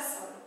parasol.